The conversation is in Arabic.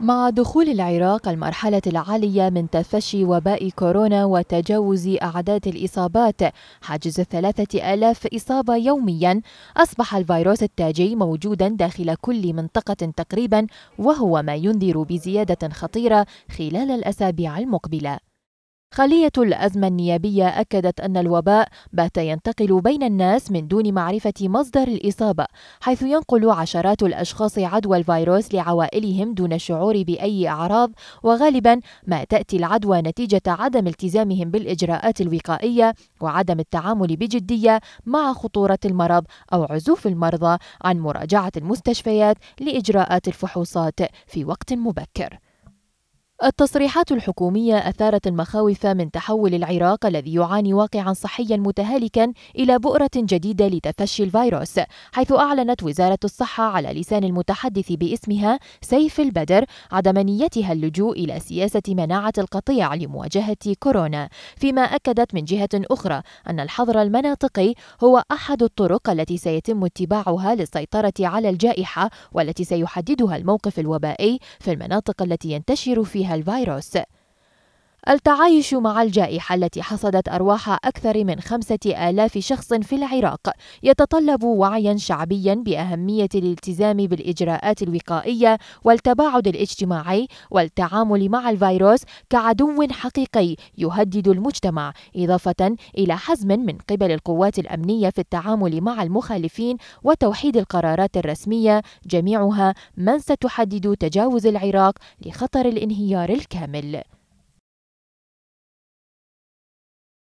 مع دخول العراق المرحلة العالية من تفشي وباء كورونا وتجاوز أعداد الإصابات حاجز الثلاثة آلاف إصابة يوميا أصبح الفيروس التاجي موجودا داخل كل منطقة تقريبا وهو ما ينذر بزيادة خطيرة خلال الأسابيع المقبلة. خلية الأزمة النيابية أكدت أن الوباء بات ينتقل بين الناس من دون معرفة مصدر الإصابة حيث ينقل عشرات الأشخاص عدوى الفيروس لعوائلهم دون الشعور بأي أعراض وغالبا ما تأتي العدوى نتيجة عدم التزامهم بالإجراءات الوقائية وعدم التعامل بجدية مع خطورة المرض أو عزوف المرضى عن مراجعة المستشفيات لإجراءات الفحوصات في وقت مبكر. التصريحات الحكومية أثارت المخاوف من تحول العراق الذي يعاني واقعا صحيا متهالكا إلى بؤرة جديدة لتفشي الفيروس حيث أعلنت وزارة الصحة على لسان المتحدث باسمها سيف البدر عدم نيتها اللجوء إلى سياسة مناعة القطيع لمواجهة كورونا فيما أكدت من جهة أخرى أن الحظر المناطقي هو أحد الطرق التي سيتم اتباعها للسيطرة على الجائحة والتي سيحددها الموقف الوبائي في المناطق التي ينتشر فيها hal-virus التعايش مع الجائحة التي حصدت أرواح أكثر من خمسة آلاف شخص في العراق. يتطلب وعيا شعبيا بأهمية الالتزام بالإجراءات الوقائية والتباعد الاجتماعي والتعامل مع الفيروس كعدو حقيقي يهدد المجتمع إضافة إلى حزم من قبل القوات الأمنية في التعامل مع المخالفين وتوحيد القرارات الرسمية. جميعها من ستحدد تجاوز العراق لخطر الانهيار الكامل.